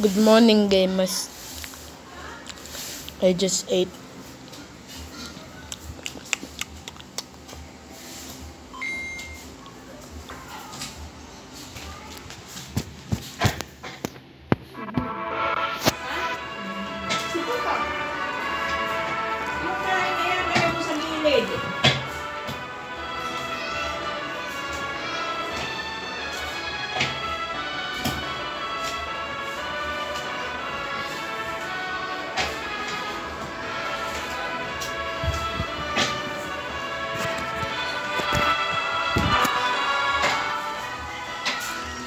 Good morning, gamers. I just ate.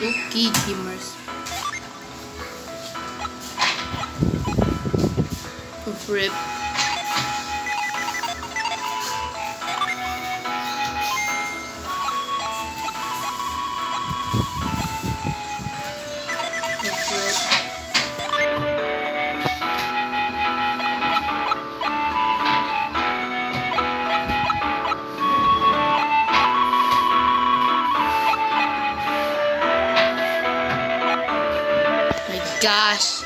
Okay, gamers. Rip. Gosh.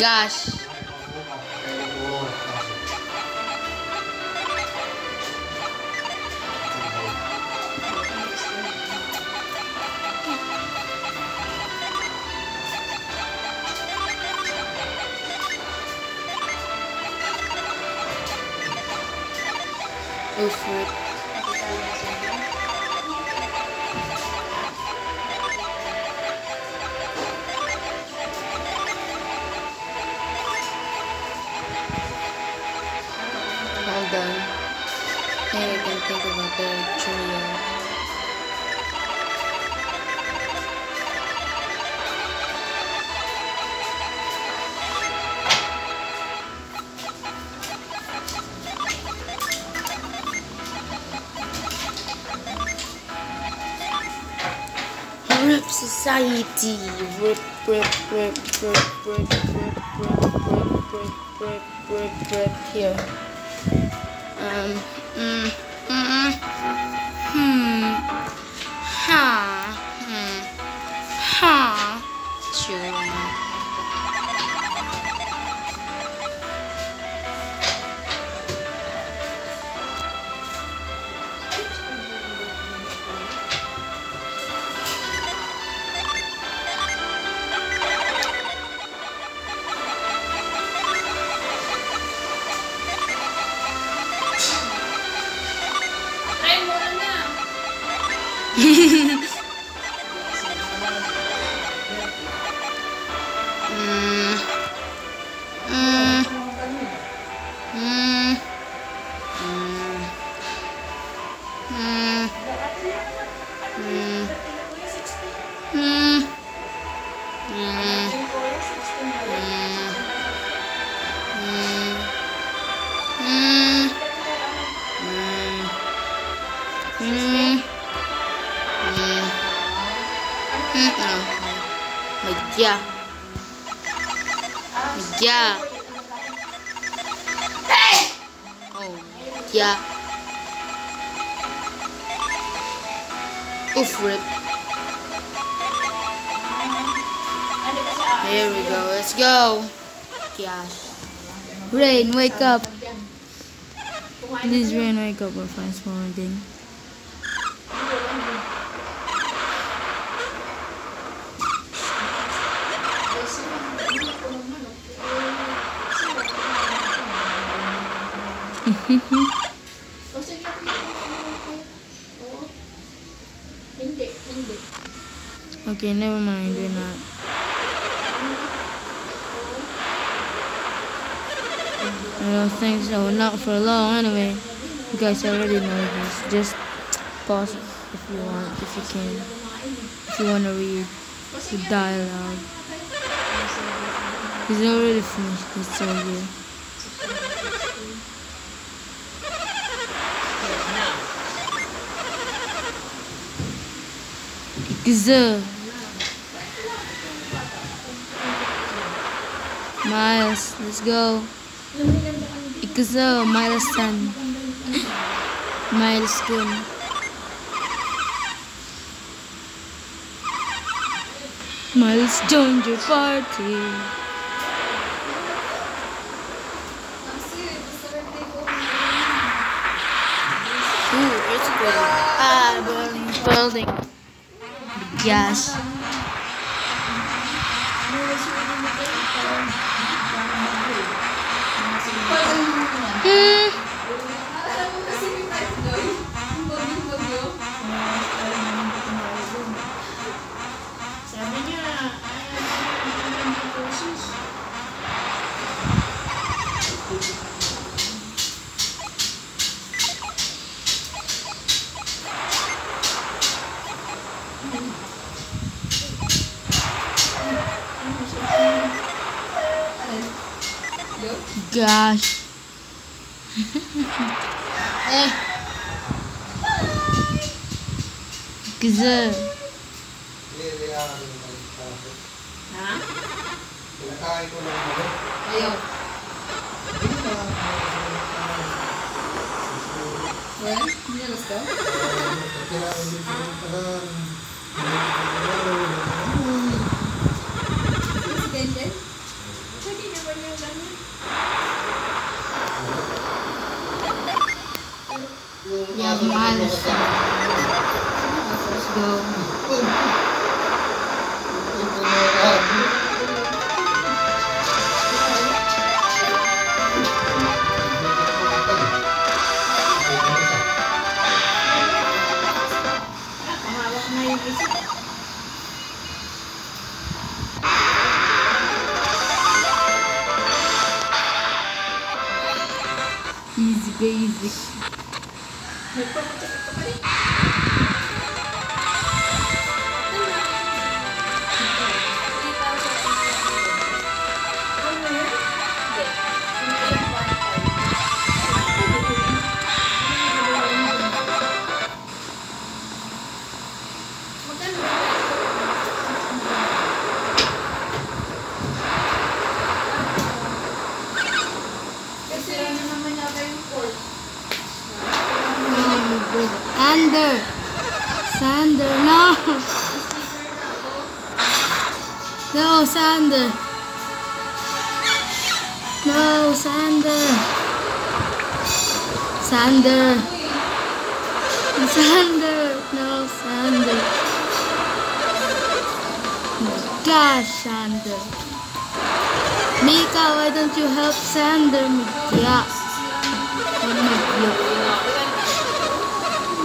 gosh. Oh, Oof, better trio. Rip Society. Rip, rip, rip, rip, rip, rip, rip, rip, rip, rip, rip, rip, here. Um, mm, Hmm. Hmm. Huh. Mm, mm, mm, mm, mm, mm, mm, mm, mm, Yeah. Yeah. Oh, yeah. Sa Here we go. Let's go. Gosh. Rain, wake up. Please, Rain, wake up. We're fine spawning. O Okay, never mind. We're not. I don't think so. Not for long, anyway. You guys already know this. Just pause if you want, if you can. If you want to read the dialogue. He's already finished. It's so. Gazoo. Miles, let's go. Ikazo, Miles Tan. Miles Kun. Miles joined your party. Ooh, earthquake. Ah, building. Yes. Hmm. freezer. Ha? Pinakain ko ng manok. Ayaw. Well, hindi alas ka? Presidente? Pwede naman yung ganyan. Yung alas ka?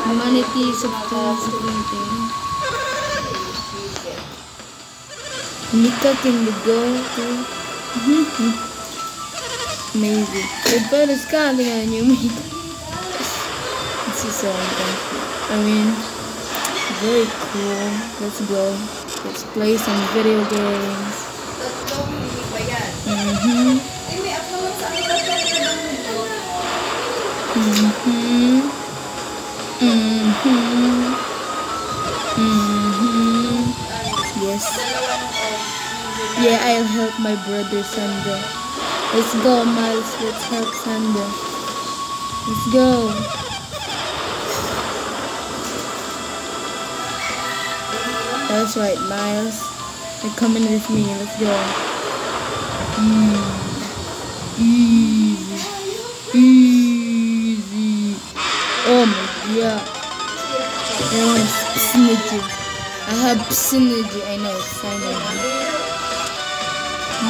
Humanities of the something. Mika, can go to? Amazing. The bird is counting on you, Mika. This is so intense. I mean, very cool. Let's go. Let's play some video games. Yeah, I'll help my brother Sander. Let's go, Miles. Let's help Sander. Let's go. That's right, Miles. You're coming with me. Let's go. Mm. Easy. Easy. Oh my god. I want synergy. I have synergy. I know synergy.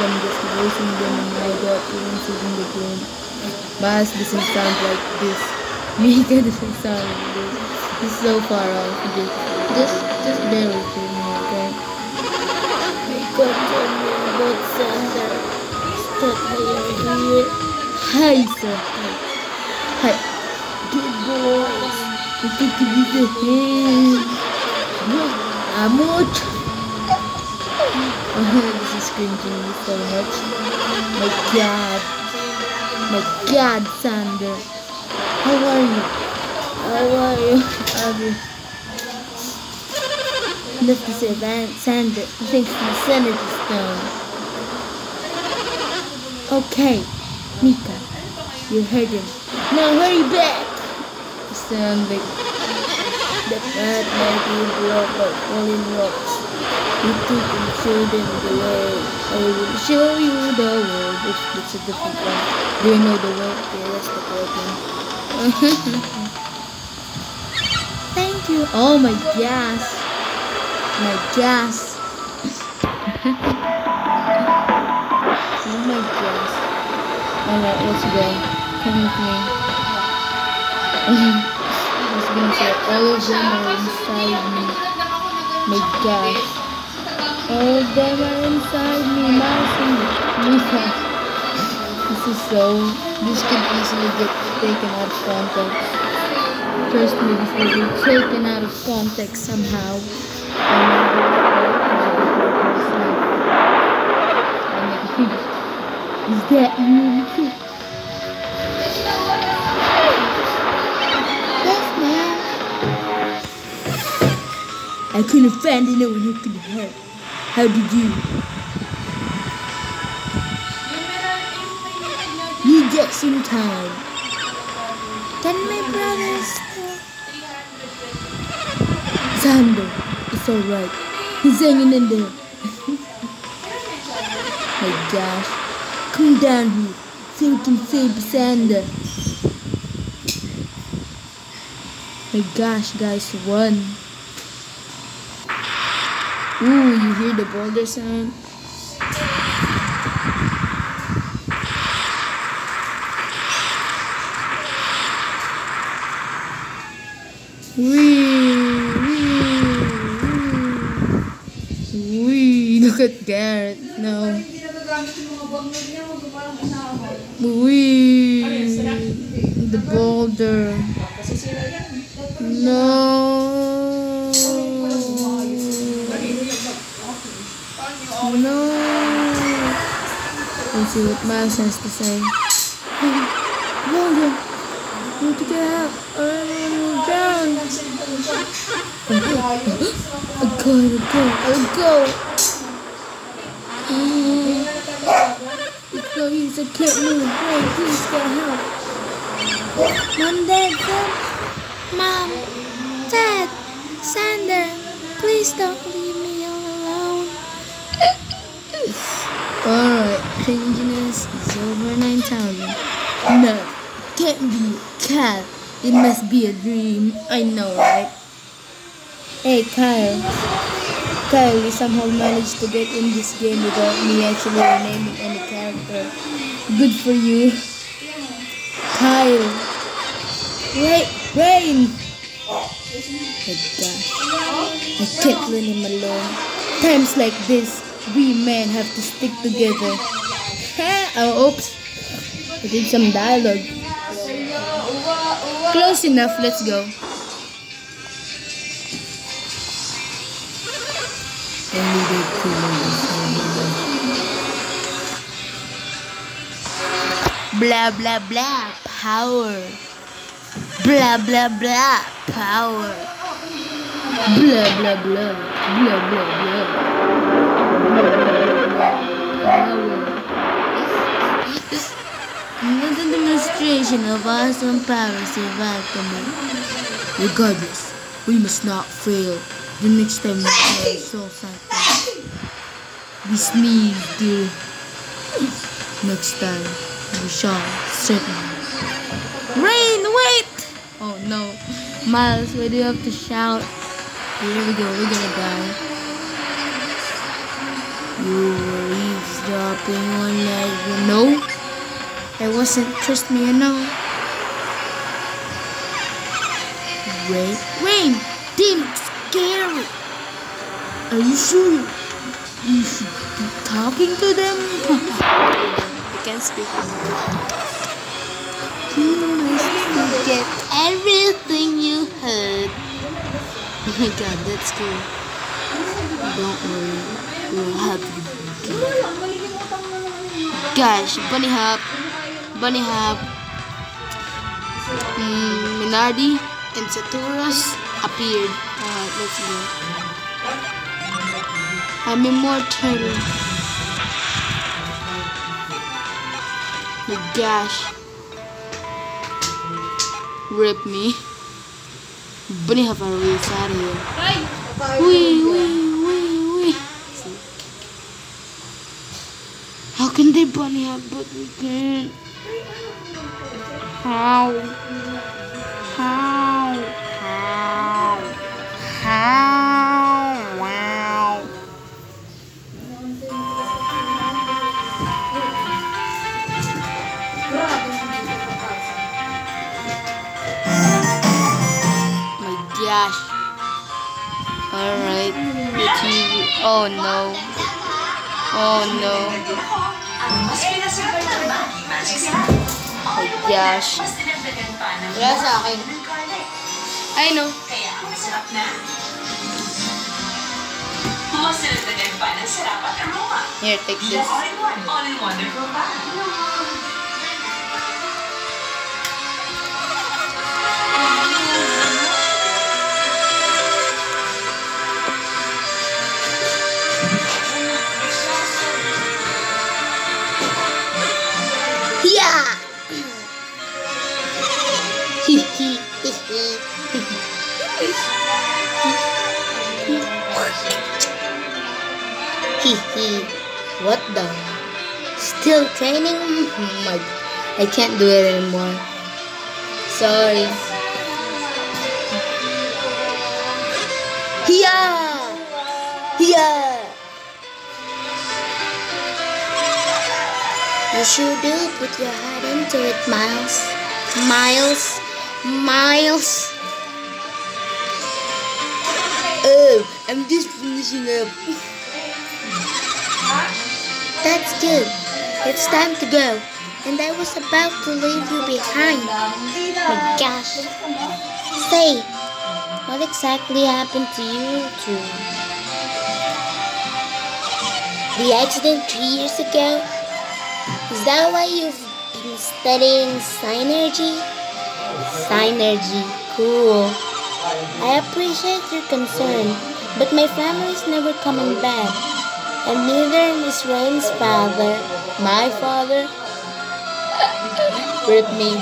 I'm just voicing them in my gut using the game. Miles doesn't sound like this. Mika doesn't sound like this. He's so far off. Just, just, just bear with me, okay? Mika told me about Sander. Stop by your here. Hi, sir. Hi. Good boys. We take to be the hand. Look, I'm out. this is cringing me so much. My god. My god, Sander. How are you? How are you? Abby. Let's just say Van Sander. Thanks to the Senator Stone. Okay. Mika. You heard him. Now hurry back! Sound like the path might be blocked by falling rocks. You took and the way. I will show you the world. It's, it's a different one. Do you know the way? Okay, that's the one. Thank you. Oh my gosh. My gosh. oh my gosh. Alright, let's go. Come with me. I was gonna say all of them are inside me. My gosh. All of them are inside me. Mousy. Mika. This is so this could easily get taken out of context. Trust me, this will be taken out of context somehow. Is that you? I couldn't find anyone who could help. How did you? You get some time. Can my brothers? Sander, it's alright. He's hanging in there. my gosh. Come down here so we can save Sander. My gosh, guys, run. Ooh, you hear the boulder sound? Wee, wee, wee. Wee, look at Garrett. No. Hindi Miles has to say. Boulder. Need to get out. I'm down. I'll go. I'll go. I'll go. It's employees. I can't move. Hey, please get help. Mom, Dad, Dad. Mom, Dad, Sander, please don't leave me all alone. Alright, cringiness is over 9,000. No, can't be cat. It must be a dream. I know, right? Hey, Kyle. Kyle, you somehow managed to get in this game without me actually renaming any character. Good for you. Kyle. Wait, Rain! Oh gosh. I can't leave him alone. Times like this, we men have to stick together. Oh, oops. I did some dialogue. Close enough, let's go. Blah blah blah power. Blah blah blah power. Blah blah blah blah blah blah. Power. Another demonstration of survived to me. Regardless, we must not fail. The next time we try soul something, we sneeze, dear. Next time, we shall certainly. Rain, wait! Oh no. Miles, why do have to shout? Here we go, we're gonna die. You were eavesdropping one night, you know? I wasn't, trust me, I know. Rain, rain! Damn, it's scary! Are you sure you should be talking to them? I can't speak. You must Forget everything you heard. Oh my god, that's cool. Don't worry, we'll have you. Gosh, Bunny Hop, Bunny Hop, mm, Menardi, and Saturos appeared. Alright, let's go. I'm immortal. My gosh. Rip me. Bunny have a race out of here. Wee, wee, wee, wee. How can they bunny up but we can't? How? How? How? How? Wow. My gosh. Alright. The TV. Oh no. Oh no. My gosh. Wala sa akin. I know. Kaya ang sarap na. Mas sinagdagan pa ng sarap at aroma. Here, take The this. all-in-one, all-in-wonderful pa. What the? Still training? My, I can't do it anymore. Sorry. Yeah. Yeah. You sure do put your heart into it, Miles. Miles. Miles. Oh, I'm just finishing up. That's good. It's time to go. And I was about to leave you behind. My gosh. Say, what exactly happened to you two? The accident three years ago? Is that why you've been studying synergy? Synergy, cool. I appreciate your concern, but my family's never coming back. And neither is Rain's father. My father? Rip me.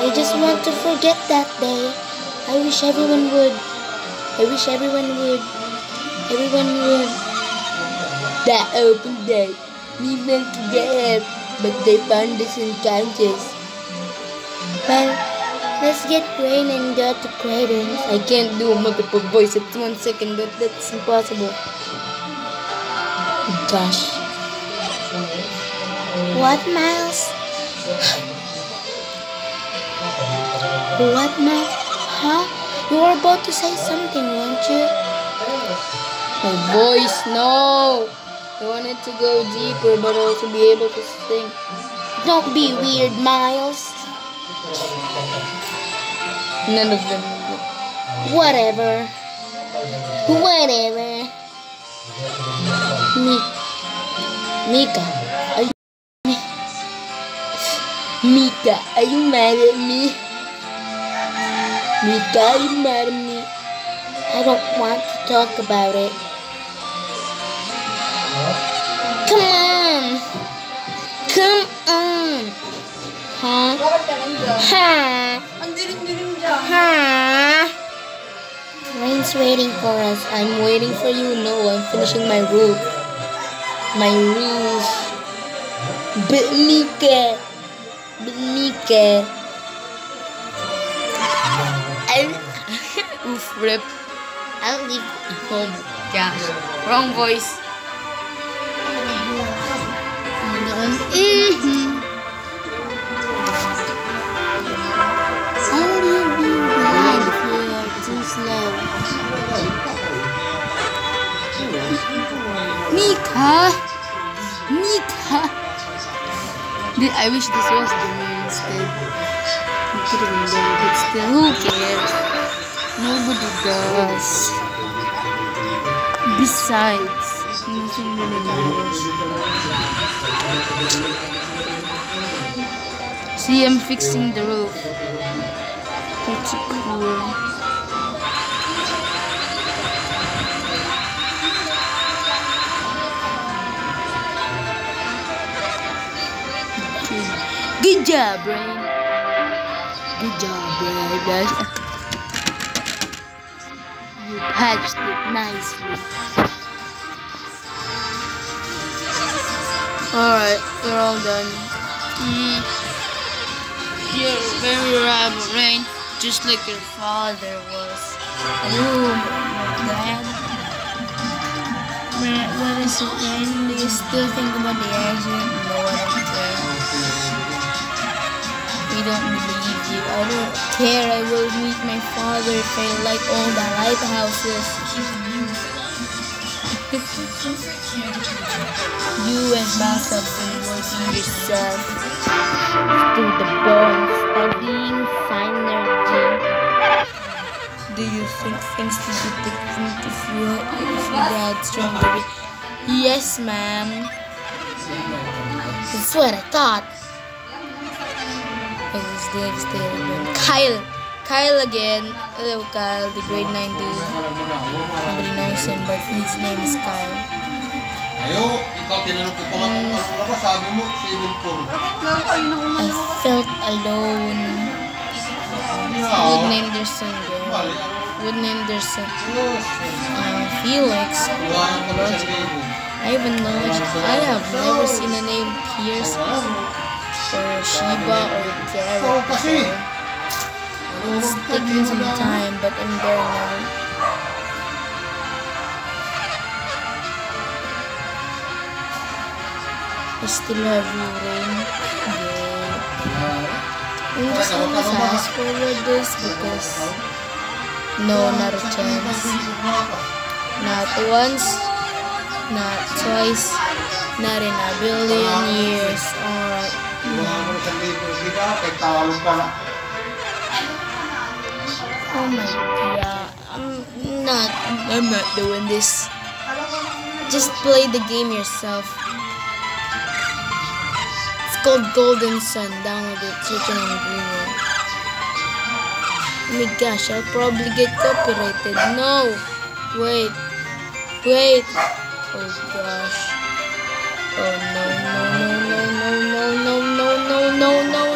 I just want to forget that day. I wish everyone would. I wish everyone would. Everyone would. That open day. We went to get but they found us Kansas. Well, let's get Rain and go to Kraden's. I can't do multiple voices at one second, but that's impossible. Gosh. What, Miles? what, Miles? Huh? You were about to say something, weren't you? My voice, no! I wanted to go deeper, but also be able to sing. Don't be weird, Miles. None of them. Whatever. Whatever. Mi Mika, are you Mika, are you mad at me? Mika, are you mad at me? I don't want to talk about it. Come on! Come on! Huh? Huh? Huh? Rain's waiting for us. I'm waiting for you. No, I'm finishing my roof. My roof. But Mika. But Mika. I... Oof, rip. I'll leave. My gosh. Wrong voice. How do you do that if you are too slow? Mika! I wish this was the main instead. We could but still, who cares? Nobody does. Besides, nothing really matters. See, I'm fixing the roof. Pretty cool. Good, job, Brain. Good job, Brain. You patched it nicely. Alright, we're all done. Mm. You're very reliable, Rain, just like your father was. Ooh, Dad. What what is it, Rain? Do you still think about the accident? Don't believe you. I don't care. I will meet my father if I like all the lighthouses. you and been working yourself to the bone, studying synergy. Do you think things would be different if you you had stronger? Yes, ma'am. That's what I thought. Kyle, Kyle again. Hello, Kyle, the grade 9 dude. Knows him, but his name is Kyle. Ayo, ikaw tinanong ko pa lang kung ano sabi mo, 7-4. I felt alone. Would name their son girl. Bali, ano? Would name their son uh, Felix. Iwanan ko lang sa libo. I even know I have never seen a name Pierce or Shiba or kasi. It's taking some time, but I'm there now. I still have Rain. Yeah. I'm just gonna fast forward this because no, not a chance. Not once, not twice, not in a billion years. Alright. Oh my god. I'm not I'm not doing this. Just play the game yourself. It's called Golden Sun. Download it. Search it on Google. Oh my gosh, I'll probably get copyrighted. No! Wait. Wait. Oh gosh. Oh no. não, não